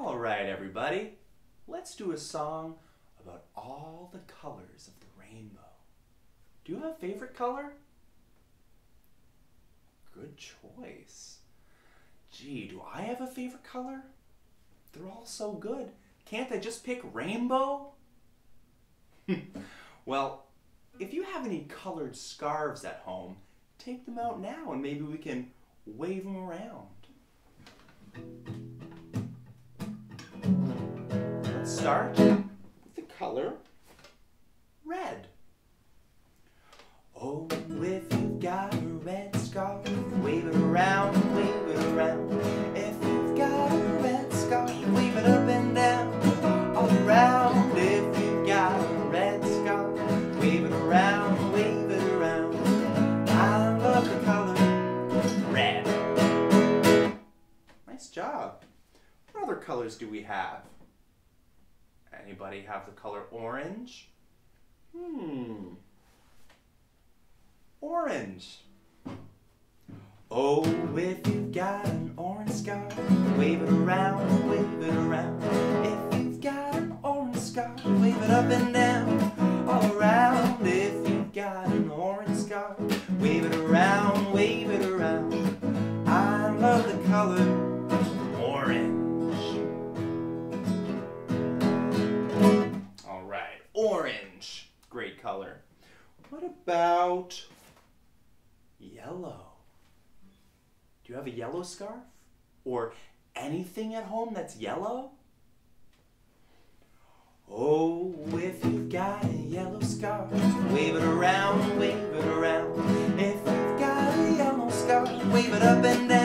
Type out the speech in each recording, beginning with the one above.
All right, everybody, let's do a song about all the colors of the rainbow. Do you have a favorite color? Good choice. Gee, do I have a favorite color? They're all so good. Can't I just pick rainbow? well, if you have any colored scarves at home, take them out now and maybe we can wave them around. Start with the color red. Oh, if you've got a red scarf, wave it around, wave it around. If you've got a red scarf, wave it up and down, all around. If you've got a red scarf, wave it around, wave it around. I love the color red. Nice job. What other colors do we have? Anybody have the color orange? Hmm. Orange. Oh, if you've got an orange scarf, wave it around, wave it around. If you've got an orange scarf, wave it up and down, What about yellow? Do you have a yellow scarf? Or anything at home that's yellow? Oh, if you've got a yellow scarf, wave it around, wave it around. If you've got a yellow scarf, wave it up and down,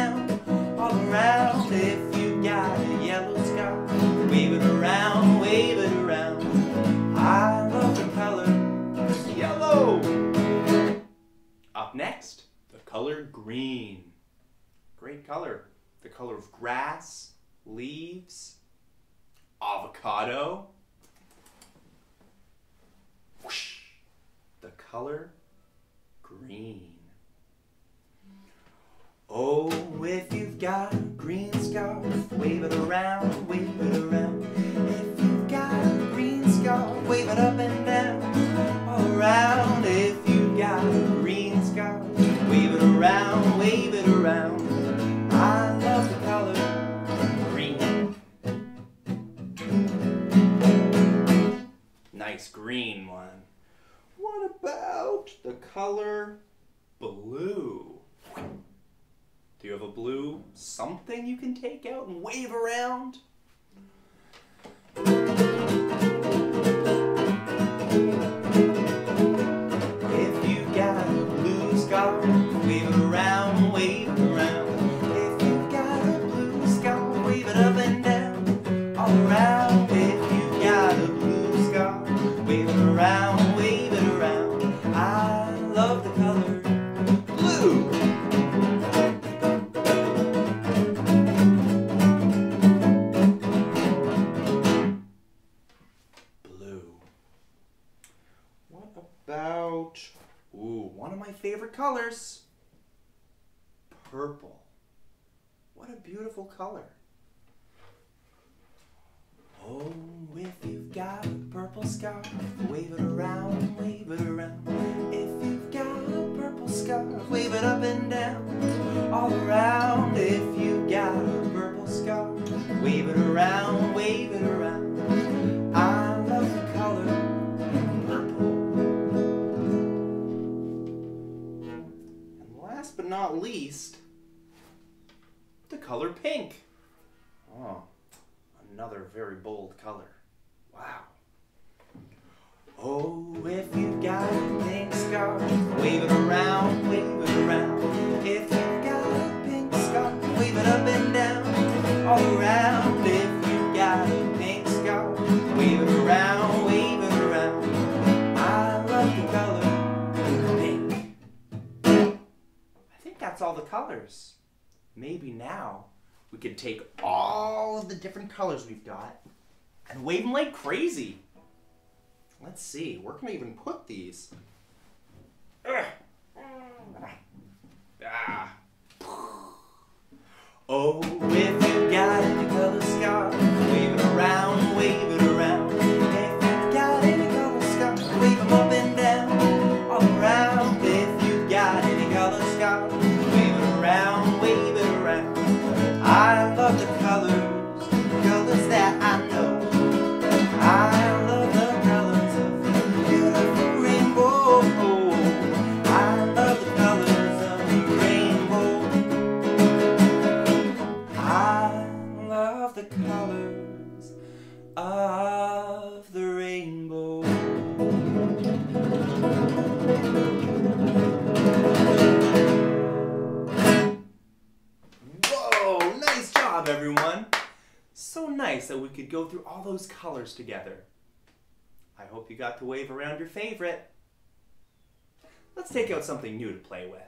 Color. The color of grass, leaves, avocado. Whoosh. The color green. Oh, if you've got Nice green one. What about the color blue? Do you have a blue something you can take out and wave around? Favorite colors, purple. What a beautiful color. Oh, if you've got a purple scarf, wave it around, wave it around. If you've got a purple scarf, wave it up and down, all around. Least, the color pink. Oh, another very bold color. Wow. Oh, if you've got a pink scarf, wave it around, wave it around. If you've got a pink scarf, wave it up and down, all around. That's all the colors. Maybe now we could take all of the different colors we've got and wave them like crazy. Let's see, where can I even put these? Ugh. Ah. Oh, if nice that we could go through all those colors together. I hope you got to wave around your favorite. Let's take out something new to play with.